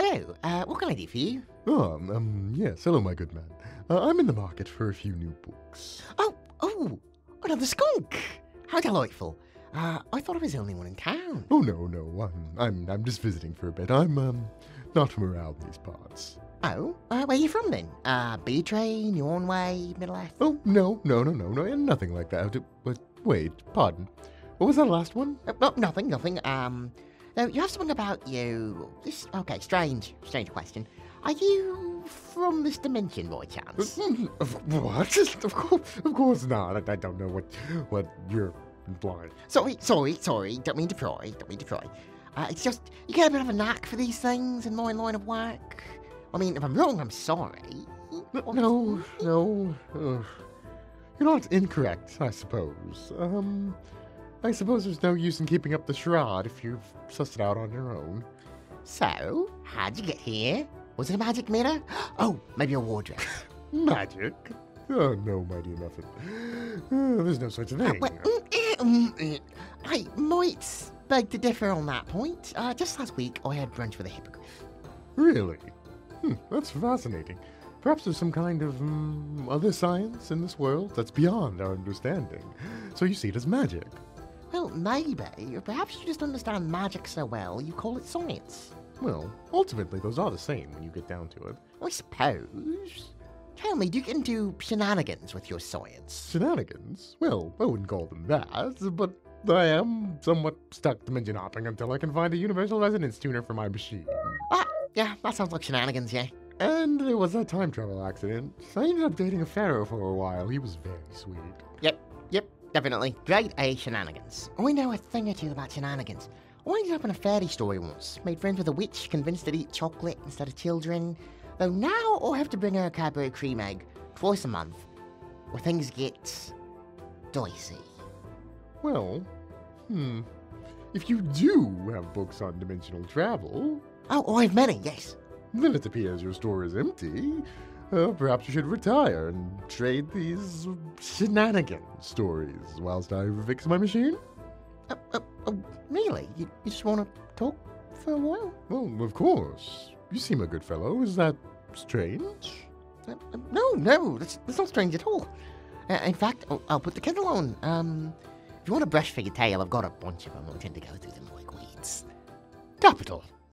Hello, uh, what can I do for you? Oh, um, um, yes, hello, my good man. Uh, I'm in the market for a few new books. Oh, oh, another skunk! How delightful. Uh, I thought I was the only one in town. Oh, no, no, I'm, I'm, I'm just visiting for a bit. I'm, um, not from around these parts. Oh, uh, where are you from then? Uh, B Train, Your Own Way, Middle Earth? Oh, no, no, no, no, no, nothing like that. Uh, But wait, pardon. What was that last one? Uh, no, nothing, nothing. Um, no, you have something about you. This, okay, strange, strange question. Are you from this dimension by chance? What? Of course, of course not. I, I don't know what, what you're implying. Sorry, sorry, sorry. Don't mean to pry. Don't mean to pry. Uh, it's just you get a bit of a knack for these things in my line of work. I mean, if I'm wrong, I'm sorry. No, no. Uh, you're not incorrect, I suppose. Um, I suppose there's no use in keeping up the charade if you've sussed it out on your own. So, how'd you get here? Was it a magic mirror? Oh, maybe a wardrobe. Magic? Oh, no, my dear Muffin. Uh, there's no such thing. Well, mm, eh, mm, eh. I might beg to differ on that point. Uh, just last week, I had brunch with a hippogriff. Really? Hmm, that's fascinating. Perhaps there's some kind of mm, other science in this world that's beyond our understanding. So you see it as magic. Well, maybe. Perhaps you just understand magic so well, you call it science. Well, ultimately, those are the same when you get down to it. I suppose. Tell me, do you get into shenanigans with your science? Shenanigans? Well, I wouldn't call them that, but I am somewhat stuck dimension hopping until I can find a universal resonance tuner for my machine. Ah, yeah, that sounds like shenanigans, yeah. And there was a time travel accident. I ended up dating a pharaoh for a while. He was very sweet. Yep, definitely. Great A shenanigans. I know a thing or two about shenanigans. I ended up in a fairy story once. Made friends with a witch, convinced her to eat chocolate instead of children. Though now I have to bring her a Cadbury cream egg twice a month, or things get dicey. Well, hmm. If you do have books on dimensional travel, Oh, I have many, yes. then it appears your store is empty. Uh, perhaps you should retire and trade these shenanigan stories whilst I fix my machine? Uh, uh, uh, really? You, you just want to talk for a while? Well, of course. You seem a good fellow. Is that strange? Uh, uh, no, no, that's, that's not strange at all. Uh, in fact, I'll, I'll put the kettle on. Um, if you want a brush for your tail, I've got a bunch of them. I tend to go through them like weeds. Capital.